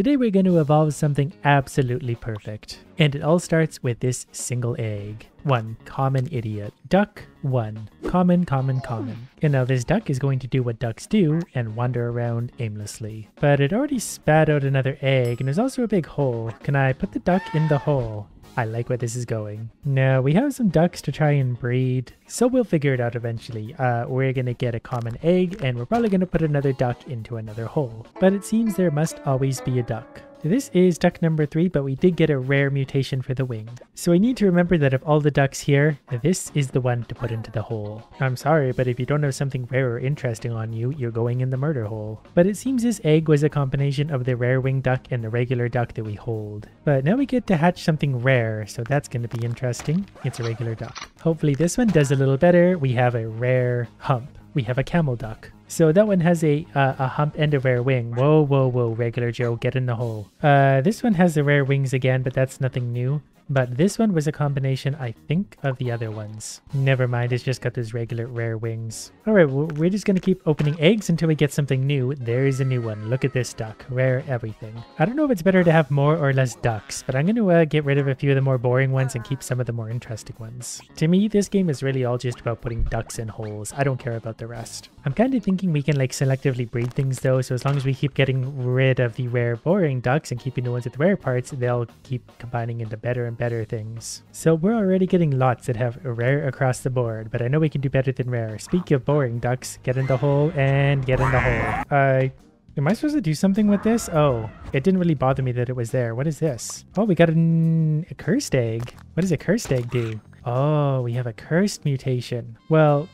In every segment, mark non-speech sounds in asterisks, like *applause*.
Today we're going to evolve something absolutely perfect. And it all starts with this single egg. One, common idiot. Duck, one. Common, common, common. And now this duck is going to do what ducks do and wander around aimlessly. But it already spat out another egg and there's also a big hole. Can I put the duck in the hole? I like where this is going. Now, we have some ducks to try and breed, so we'll figure it out eventually. Uh, we're gonna get a common egg, and we're probably gonna put another duck into another hole. But it seems there must always be a duck. This is duck number three, but we did get a rare mutation for the wing. So we need to remember that of all the ducks here, this is the one to put into the hole. I'm sorry, but if you don't have something rare or interesting on you, you're going in the murder hole. But it seems this egg was a combination of the rare winged duck and the regular duck that we hold. But now we get to hatch something rare, so that's going to be interesting. It's a regular duck. Hopefully this one does a little better. We have a rare hump. We have a camel duck. So that one has a uh, a hump and a rare wing. Whoa, whoa, whoa, regular Joe, get in the hole. Uh, this one has the rare wings again, but that's nothing new. But this one was a combination, I think, of the other ones. Never mind, it's just got those regular rare wings. Alright, well, we're just gonna keep opening eggs until we get something new. There is a new one. Look at this duck. Rare everything. I don't know if it's better to have more or less ducks, but I'm gonna uh, get rid of a few of the more boring ones and keep some of the more interesting ones. To me, this game is really all just about putting ducks in holes. I don't care about the rest. I'm kind of thinking we can like selectively breed things though, so as long as we keep getting rid of the rare boring ducks and keeping the ones with rare parts, they'll keep combining into better and better things. So we're already getting lots that have rare across the board, but I know we can do better than rare. Speaking of boring ducks, get in the hole and get in the hole. Uh, am I supposed to do something with this? Oh, it didn't really bother me that it was there. What is this? Oh, we got an, a cursed egg. What does a cursed egg do? Oh, we have a cursed mutation. Well,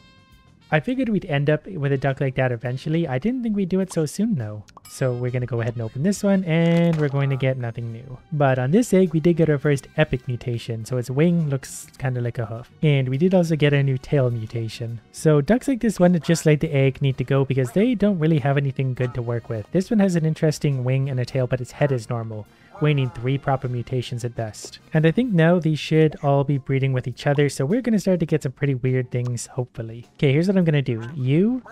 I figured we'd end up with a duck like that eventually. I didn't think we'd do it so soon though. So we're going to go ahead and open this one and we're going to get nothing new. But on this egg, we did get our first epic mutation. So its wing looks kind of like a hoof. And we did also get a new tail mutation. So ducks like this one, just like the egg, need to go because they don't really have anything good to work with. This one has an interesting wing and a tail, but its head is normal we need three proper mutations at best. And I think now these should all be breeding with each other, so we're going to start to get some pretty weird things, hopefully. Okay, here's what I'm going to do. You,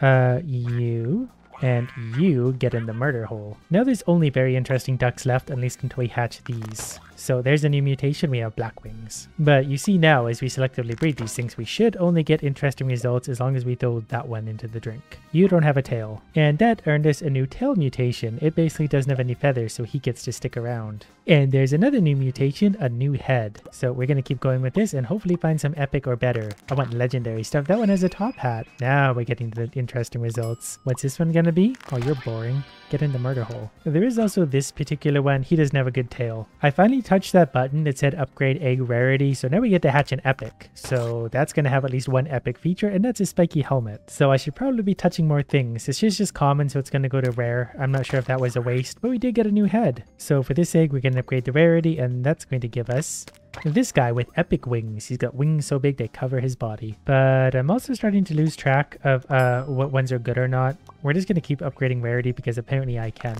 uh, you, and you get in the murder hole. Now there's only very interesting ducks left, at least until we hatch these. So there's a new mutation, we have black wings. But you see now, as we selectively breed these things, we should only get interesting results as long as we throw that one into the drink. You don't have a tail. And that earned us a new tail mutation. It basically doesn't have any feathers, so he gets to stick around. And there's another new mutation, a new head. So we're to keep going with this and hopefully find some epic or better. I want legendary stuff. That one has a top hat. Now we're getting the interesting results. What's this one to be? Oh, you're boring get in the murder hole. There is also this particular one. He doesn't have a good tail. I finally touched that button that said upgrade egg rarity. So now we get to hatch an epic. So that's going to have at least one epic feature and that's a spiky helmet. So I should probably be touching more things. It's just, just common so it's going to go to rare. I'm not sure if that was a waste, but we did get a new head. So for this egg, we're going to upgrade the rarity and that's going to give us this guy with epic wings. He's got wings so big they cover his body. But I'm also starting to lose track of uh, what ones are good or not. We're just going to keep upgrading rarity because apparently I can.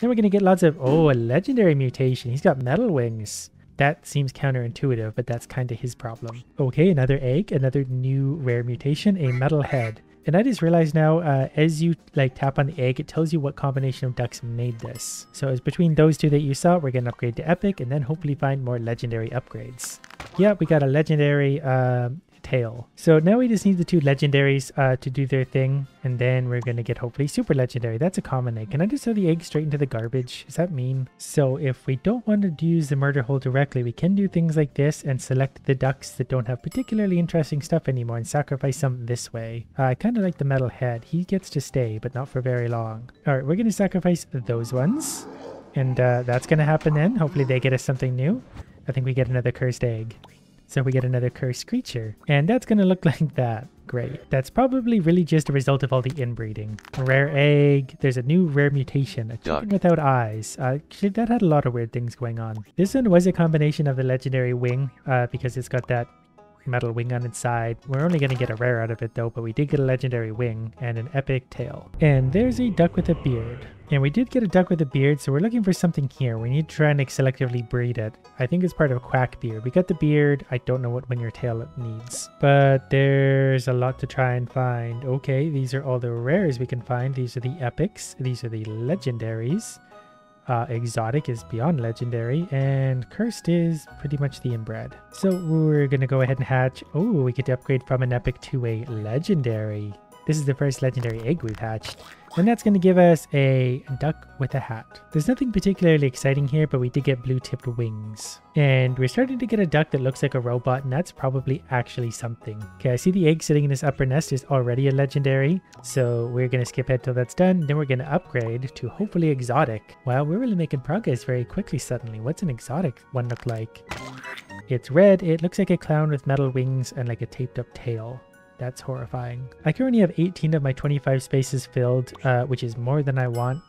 Then we're going to get lots of... Oh, a legendary mutation. He's got metal wings. That seems counterintuitive, but that's kind of his problem. Okay, another egg, another new rare mutation, a metal head. And I just realized now, uh, as you like tap on the egg, it tells you what combination of ducks made this. So it's between those two that you saw, we're gonna upgrade to epic and then hopefully find more legendary upgrades. Yeah, we got a legendary uh, tail. So now we just need the two legendaries uh, to do their thing, and then we're gonna get hopefully super legendary. That's a common egg. Can I just throw the egg straight into the garbage? Is that mean? So if we don't want to use the murder hole directly, we can do things like this and select the ducks that don't have particularly interesting stuff anymore and sacrifice some this way. Uh, I kind of like the metal head. He gets to stay, but not for very long. All right, we're gonna sacrifice those ones. And uh, that's gonna happen then. Hopefully they get us something new. I think we get another cursed egg. So we get another cursed creature. And that's going to look *laughs* like that. Great. That's probably really just a result of all the inbreeding. A rare egg. There's a new rare mutation. A chicken without eyes. Uh, actually, that had a lot of weird things going on. This one was a combination of the legendary wing uh, because it's got that metal wing on its side. We're only going to get a rare out of it though, but we did get a legendary wing and an epic tail. And there's a duck with a beard. And we did get a duck with a beard, so we're looking for something here. We need to try and like, selectively breed it. I think it's part of a quack beard. We got the beard. I don't know what when your tail needs. But there's a lot to try and find. Okay, these are all the rares we can find. These are the epics. These are the legendaries. Uh, exotic is beyond legendary, and cursed is pretty much the inbred. So we're gonna go ahead and hatch. Oh, we get to upgrade from an epic to a legendary. This is the first legendary egg we've hatched. And that's going to give us a duck with a hat. There's nothing particularly exciting here, but we did get blue-tipped wings. And we're starting to get a duck that looks like a robot, and that's probably actually something. Okay, I see the egg sitting in this upper nest is already a legendary. So we're going to skip ahead till that's done. Then we're going to upgrade to hopefully exotic. Wow, we're really making progress very quickly suddenly. What's an exotic one look like? It's red. It looks like a clown with metal wings and like a taped up tail. That's horrifying. I currently have 18 of my 25 spaces filled, uh, which is more than I want.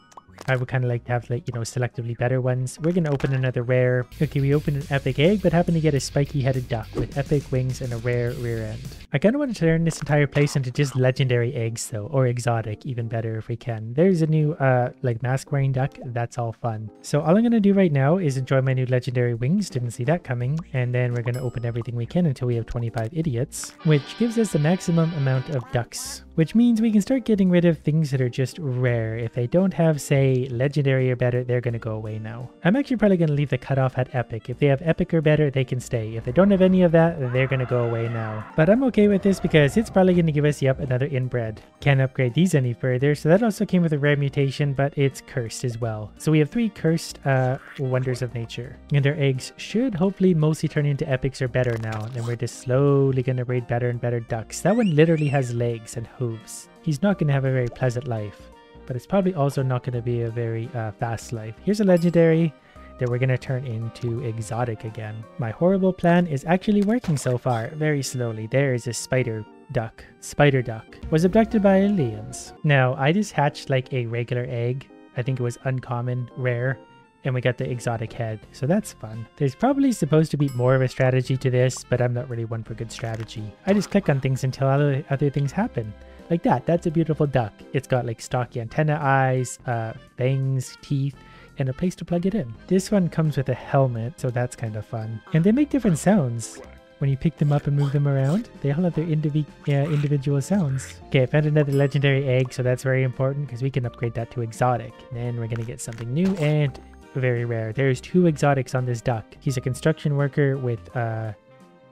I would kind of like to have like, you know, selectively better ones. We're going to open another rare. Okay, we opened an epic egg, but happen to get a spiky headed duck with epic wings and a rare rear end. I kind of want to turn this entire place into just legendary eggs though, or exotic, even better if we can. There's a new uh like mask wearing duck. That's all fun. So all I'm going to do right now is enjoy my new legendary wings. Didn't see that coming. And then we're going to open everything we can until we have 25 idiots, which gives us the maximum amount of ducks which means we can start getting rid of things that are just rare. If they don't have, say, legendary or better, they're going to go away now. I'm actually probably going to leave the cutoff at epic. If they have epic or better, they can stay. If they don't have any of that, they're going to go away now. But I'm okay with this because it's probably going to give us, yep, another inbred. Can't upgrade these any further, so that also came with a rare mutation, but it's cursed as well. So we have three cursed uh, wonders of nature. And their eggs should hopefully mostly turn into epics or better now. And we're just slowly going to breed better and better ducks. That one literally has legs and hooves. He's not going to have a very pleasant life, but it's probably also not going to be a very uh, fast life. Here's a legendary that we're going to turn into exotic again. My horrible plan is actually working so far, very slowly. There is a spider duck. Spider duck was abducted by aliens. Now, I just hatched like a regular egg. I think it was uncommon, rare, and we got the exotic head, so that's fun. There's probably supposed to be more of a strategy to this, but I'm not really one for good strategy. I just click on things until other, other things happen. Like that, that's a beautiful duck. It's got like stocky antenna eyes, uh, fangs, teeth, and a place to plug it in. This one comes with a helmet, so that's kind of fun. And they make different sounds. When you pick them up and move them around, they all have their indivi uh, individual sounds. Okay, I found another legendary egg, so that's very important because we can upgrade that to exotic. then we're going to get something new and very rare. There's two exotics on this duck. He's a construction worker with uh,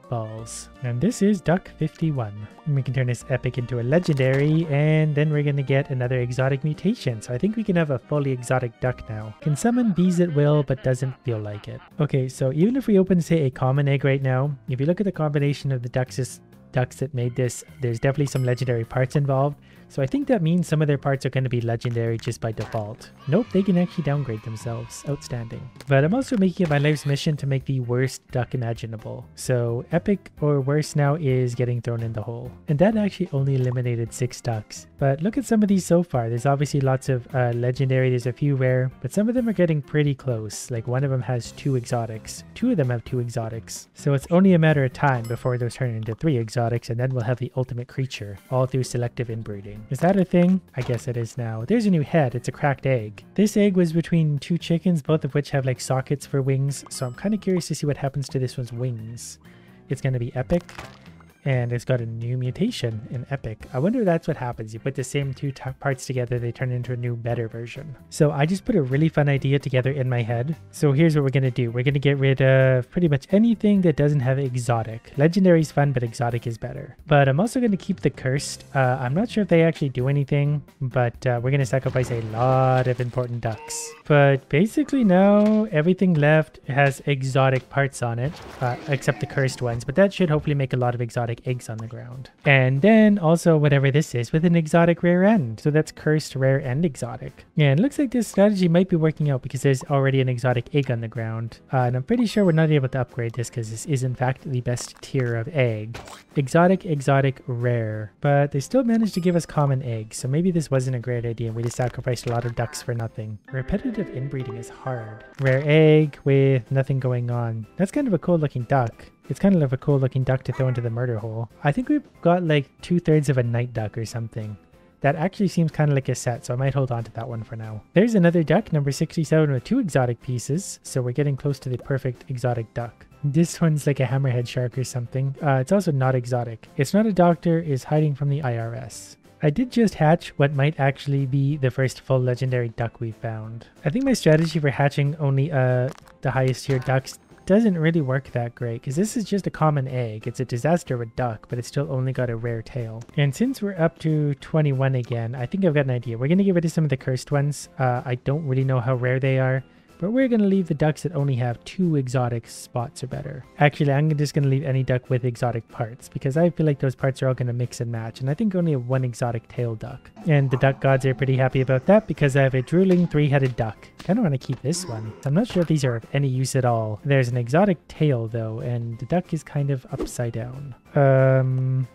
balls. And this is Duck 51. We can turn this epic into a legendary, and then we're gonna get another exotic mutation. So I think we can have a fully exotic duck now. Can summon bees at will, but doesn't feel like it. Okay, so even if we open, say, a common egg right now, if you look at the combination of the ducks, ducks that made this, there's definitely some legendary parts involved. So I think that means some of their parts are going to be legendary just by default. Nope, they can actually downgrade themselves. Outstanding. But I'm also making it my life's mission to make the worst duck imaginable. So epic or worse now is getting thrown in the hole. And that actually only eliminated six ducks. But look at some of these so far. There's obviously lots of uh, legendary, there's a few rare, but some of them are getting pretty close. Like one of them has two exotics. Two of them have two exotics. So it's only a matter of time before those turn into three exotics and then we'll have the ultimate creature, all through selective inbreeding. Is that a thing? I guess it is now. There's a new head. It's a cracked egg. This egg was between two chickens, both of which have like sockets for wings. So I'm kind of curious to see what happens to this one's wings. It's going to be epic and it's got a new mutation in Epic. I wonder if that's what happens. You put the same two parts together, they turn into a new, better version. So I just put a really fun idea together in my head. So here's what we're going to do. We're going to get rid of pretty much anything that doesn't have exotic. Legendary is fun, but exotic is better. But I'm also going to keep the cursed. Uh, I'm not sure if they actually do anything, but uh, we're going to sacrifice a lot of important ducks. But basically now everything left has exotic parts on it, uh, except the cursed ones. But that should hopefully make a lot of exotic like eggs on the ground. And then also whatever this is with an exotic rare end. So that's cursed, rare, and exotic. Yeah, it looks like this strategy might be working out because there's already an exotic egg on the ground. Uh, and I'm pretty sure we're not able to upgrade this because this is in fact the best tier of egg. Exotic, exotic, rare. But they still managed to give us common eggs. So maybe this wasn't a great idea and we just sacrificed a lot of ducks for nothing. Repetitive inbreeding is hard. Rare egg with nothing going on. That's kind of a cool looking duck. It's kind of like a cool looking duck to throw into the murder hole. I think we've got like two thirds of a knight duck or something. That actually seems kind of like a set, so I might hold on to that one for now. There's another duck, number 67 with two exotic pieces, so we're getting close to the perfect exotic duck. This one's like a hammerhead shark or something. Uh, it's also not exotic. It's not a doctor, is hiding from the IRS. I did just hatch what might actually be the first full legendary duck we found. I think my strategy for hatching only uh, the highest tier ducks doesn't really work that great because this is just a common egg. It's a disaster with duck, but it's still only got a rare tail. And since we're up to 21 again, I think I've got an idea. We're going to get rid of some of the cursed ones. Uh, I don't really know how rare they are. But we're going to leave the ducks that only have two exotic spots or better. Actually, I'm just going to leave any duck with exotic parts because I feel like those parts are all going to mix and match. And I think only have one exotic tail duck. And the duck gods are pretty happy about that because I have a drooling three-headed duck. kind of want to keep this one. I'm not sure if these are of any use at all. There's an exotic tail though, and the duck is kind of upside down. Um,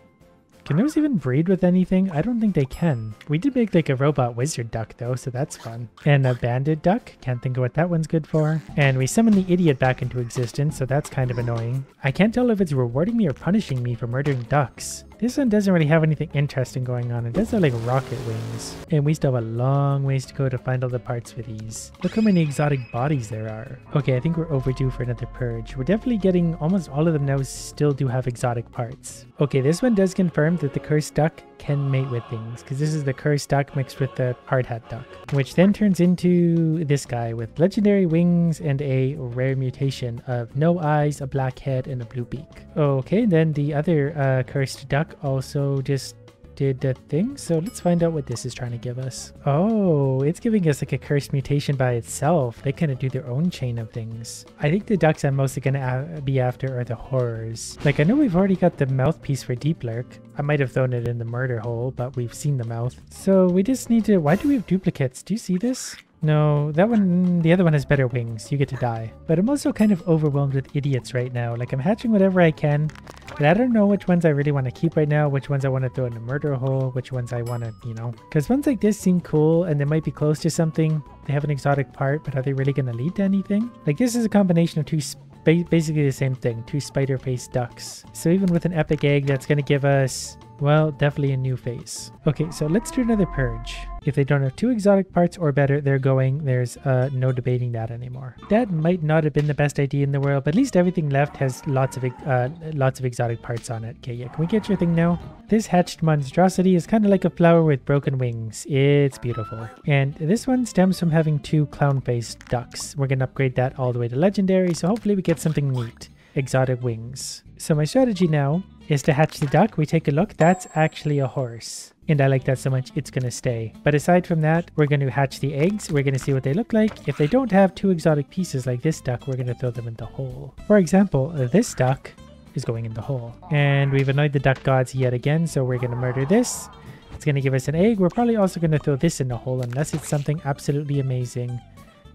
can those even breed with anything? I don't think they can. We did make like a robot wizard duck though, so that's fun. And a banded duck. Can't think of what that one's good for. And we summoned the idiot back into existence, so that's kind of annoying. I can't tell if it's rewarding me or punishing me for murdering ducks. This one doesn't really have anything interesting going on. It does have like rocket wings. And we still have a long ways to go to find all the parts for these. Look how many exotic bodies there are. Okay, I think we're overdue for another purge. We're definitely getting almost all of them now still do have exotic parts. Okay, this one does confirm that the cursed duck can mate with things because this is the cursed duck mixed with the hard hat duck, which then turns into this guy with legendary wings and a rare mutation of no eyes, a black head, and a blue beak. Okay, then the other uh, cursed duck also just did the thing. So let's find out what this is trying to give us. Oh, it's giving us like a cursed mutation by itself. They kind of do their own chain of things. I think the ducks I'm mostly going to be after are the horrors. Like I know we've already got the mouthpiece for Deep Lurk. I might have thrown it in the murder hole, but we've seen the mouth. So we just need to... Why do we have duplicates? Do you see this? No, that one, the other one has better wings. You get to die. But I'm also kind of overwhelmed with idiots right now. Like I'm hatching whatever I can, but I don't know which ones I really want to keep right now, which ones I want to throw in a murder hole, which ones I want to, you know. Because ones like this seem cool and they might be close to something. They have an exotic part, but are they really going to lead to anything? Like this is a combination of two basically the same thing, two spider-faced ducks. So even with an epic egg, that's going to give us well, definitely a new face. Okay, so let's do another purge. If they don't have two exotic parts or better, they're going. There's uh, no debating that anymore. That might not have been the best idea in the world, but at least everything left has lots of uh, lots of exotic parts on it. Okay, yeah, can we get your thing now? This hatched monstrosity is kind of like a flower with broken wings. It's beautiful. And this one stems from having two clown-faced ducks. We're going to upgrade that all the way to legendary, so hopefully we get something neat. Exotic wings. So my strategy now is to hatch the duck. We take a look. That's actually a horse. And I like that so much, it's going to stay. But aside from that, we're going to hatch the eggs. We're going to see what they look like. If they don't have two exotic pieces like this duck, we're going to throw them in the hole. For example, this duck is going in the hole. And we've annoyed the duck gods yet again, so we're going to murder this. It's going to give us an egg. We're probably also going to throw this in the hole unless it's something absolutely amazing.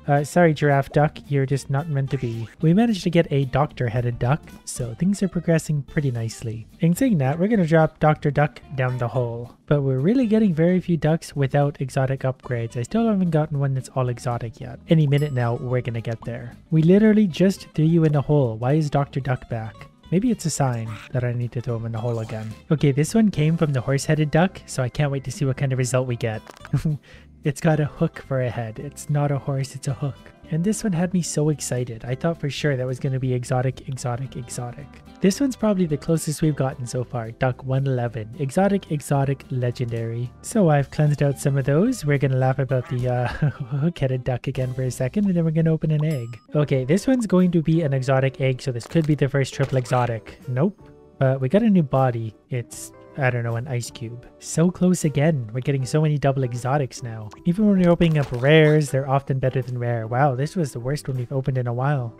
Uh, sorry, Giraffe Duck, you're just not meant to be. We managed to get a Doctor-headed duck, so things are progressing pretty nicely. In saying that, we're gonna drop Dr. Duck down the hole. But we're really getting very few ducks without exotic upgrades. I still haven't gotten one that's all exotic yet. Any minute now, we're gonna get there. We literally just threw you in the hole. Why is Dr. Duck back? Maybe it's a sign that I need to throw him in the hole again. Okay, this one came from the horse-headed duck, so I can't wait to see what kind of result we get. *laughs* It's got a hook for a head. It's not a horse, it's a hook. And this one had me so excited. I thought for sure that was going to be exotic, exotic, exotic. This one's probably the closest we've gotten so far, Duck 111. Exotic, exotic, legendary. So I've cleansed out some of those. We're going to laugh about the uh, *laughs* hook-headed duck again for a second, and then we're going to open an egg. Okay, this one's going to be an exotic egg, so this could be the first triple exotic. Nope. But we got a new body. It's I don't know, an ice cube. So close again. We're getting so many double exotics now. Even when you're opening up rares, they're often better than rare. Wow, this was the worst one we've opened in a while.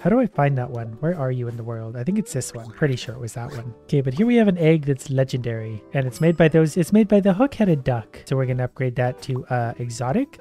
How do I find that one? Where are you in the world? I think it's this one. Pretty sure it was that one. Okay, but here we have an egg that's legendary. And it's made by those, it's made by the hook-headed duck. So we're gonna upgrade that to uh, exotic.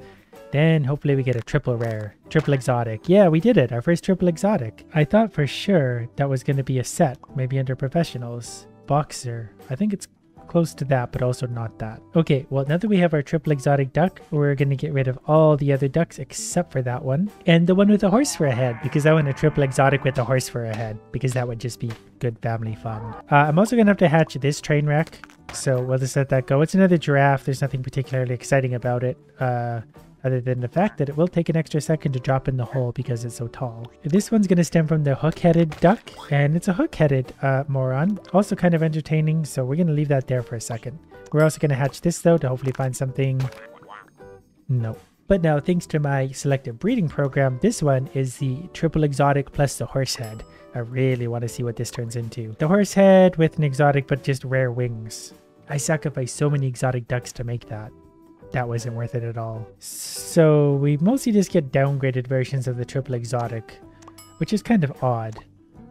Then hopefully we get a triple rare. Triple exotic. Yeah, we did it. Our first triple exotic. I thought for sure that was going to be a set. Maybe under professionals. Boxer. I think it's close to that, but also not that. Okay, well, now that we have our triple exotic duck, we're going to get rid of all the other ducks except for that one. And the one with the horse for a head, because I want a triple exotic with the horse for a head, because that would just be good family fun. Uh, I'm also going to have to hatch this train wreck, so we'll just let that go. It's another giraffe. There's nothing particularly exciting about it. Uh, other than the fact that it will take an extra second to drop in the hole because it's so tall. This one's going to stem from the hook-headed duck, and it's a hook-headed uh, moron. Also kind of entertaining, so we're going to leave that there for a second. We're also going to hatch this though to hopefully find something. No. But now, thanks to my selective breeding program, this one is the triple exotic plus the horse head. I really want to see what this turns into. The horse head with an exotic but just rare wings. I sacrificed so many exotic ducks to make that. That wasn't worth it at all. So we mostly just get downgraded versions of the triple exotic, which is kind of odd.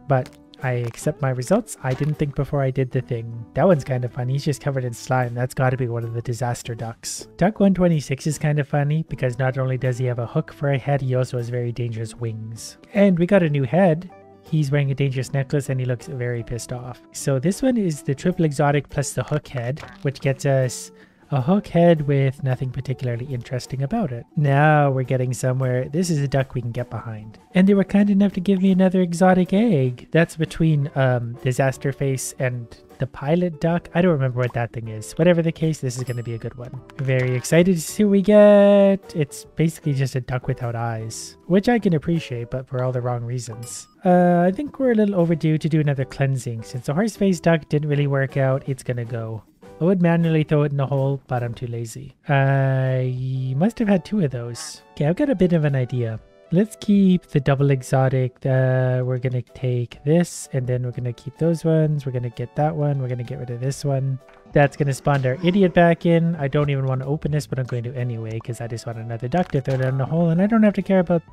But I accept my results. I didn't think before I did the thing. That one's kind of funny. He's just covered in slime. That's got to be one of the disaster ducks. Duck 126 is kind of funny because not only does he have a hook for a head, he also has very dangerous wings. And we got a new head. He's wearing a dangerous necklace and he looks very pissed off. So this one is the triple exotic plus the hook head, which gets us a hook head with nothing particularly interesting about it. Now we're getting somewhere. This is a duck we can get behind. And they were kind enough to give me another exotic egg. That's between um, Disaster Face and the pilot duck. I don't remember what that thing is. Whatever the case, this is going to be a good one. Very excited to see what we get. It's basically just a duck without eyes, which I can appreciate, but for all the wrong reasons. Uh, I think we're a little overdue to do another cleansing. Since the horse face duck didn't really work out, it's going to go. I would manually throw it in the hole, but I'm too lazy. I must have had two of those. Okay, I've got a bit of an idea. Let's keep the double exotic. Uh, we're going to take this, and then we're going to keep those ones. We're going to get that one. We're going to get rid of this one. That's going to spawn our idiot back in. I don't even want to open this, but I'm going to anyway, because I just want another duck to throw down the hole, and I don't have to care about...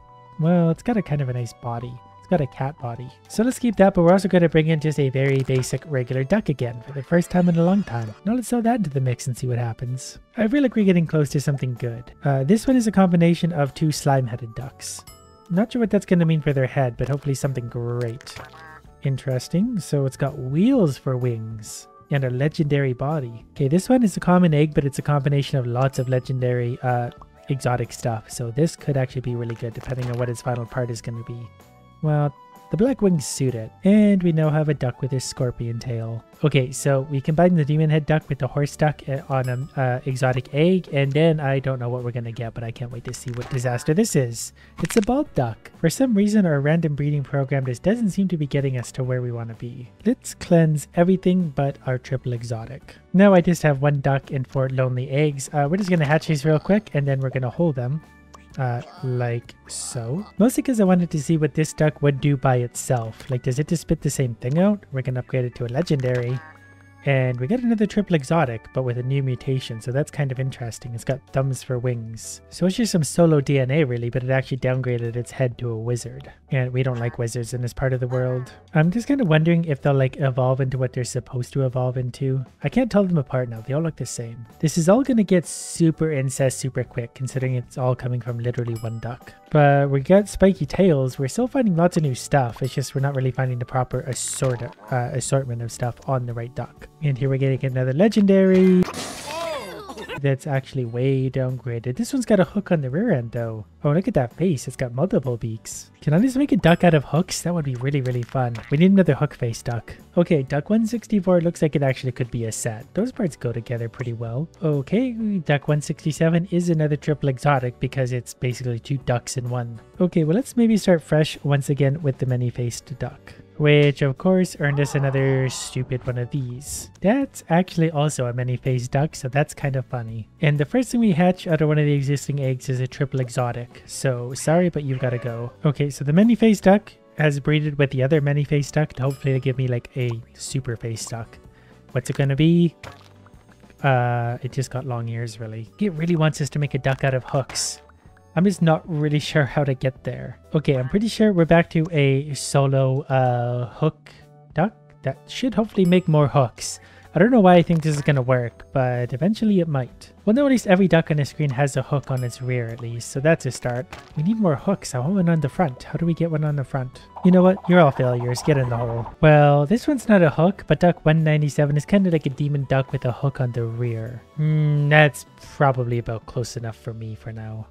Well, it's got a kind of a nice body got a cat body. So let's keep that, but we're also going to bring in just a very basic regular duck again for the first time in a long time. Now let's throw that into the mix and see what happens. I feel like we're getting close to something good. Uh, this one is a combination of two slime-headed ducks. Not sure what that's going to mean for their head, but hopefully something great. Interesting. So it's got wheels for wings and a legendary body. Okay, this one is a common egg, but it's a combination of lots of legendary uh, exotic stuff. So this could actually be really good depending on what its final part is going to be. Well, the black wings suit it. And we now have a duck with a scorpion tail. Okay, so we combine the demon head duck with the horse duck uh, on an uh, exotic egg, and then I don't know what we're gonna get, but I can't wait to see what disaster this is. It's a bald duck. For some reason, our random breeding program just doesn't seem to be getting us to where we want to be. Let's cleanse everything but our triple exotic. Now I just have one duck and four lonely eggs. Uh, we're just gonna hatch these real quick, and then we're gonna hold them uh, like so. Mostly because I wanted to see what this duck would do by itself. Like, does it just spit the same thing out? We're going to upgrade it to a legendary. And we get another triple exotic, but with a new mutation, so that's kind of interesting. It's got thumbs for wings. So it's just some solo DNA really, but it actually downgraded its head to a wizard. And we don't like wizards in this part of the world. I'm just kind of wondering if they'll like evolve into what they're supposed to evolve into. I can't tell them apart now, they all look the same. This is all gonna get super incest super quick, considering it's all coming from literally one duck. But we got spiky tails, we're still finding lots of new stuff, it's just we're not really finding the proper assort uh, assortment of stuff on the right duck. And here we're getting another legendary. That's actually way downgraded. This one's got a hook on the rear end though. Oh, look at that face. It's got multiple beaks. Can I just make a duck out of hooks? That would be really, really fun. We need another hook face duck. Okay, duck 164 looks like it actually could be a set. Those parts go together pretty well. Okay, duck 167 is another triple exotic because it's basically two ducks in one. Okay, well let's maybe start fresh once again with the many-faced duck which of course earned us another stupid one of these. That's actually also a many-faced duck, so that's kind of funny. And the first thing we hatch out of one of the existing eggs is a triple exotic, so sorry but you've got to go. Okay, so the many-faced duck has breeded with the other many-faced duck to hopefully give me like a super face duck. What's it gonna be? Uh, it just got long ears really. It really wants us to make a duck out of hooks. I'm just not really sure how to get there. Okay, I'm pretty sure we're back to a solo uh, hook duck. That should hopefully make more hooks. I don't know why I think this is going to work, but eventually it might. Well, notice every duck on the screen has a hook on its rear at least, so that's a start. We need more hooks. I want one on the front. How do we get one on the front? You know what? You're all failures. Get in the hole. Well, this one's not a hook, but duck 197 is kind of like a demon duck with a hook on the rear. Hmm, that's probably about close enough for me for now.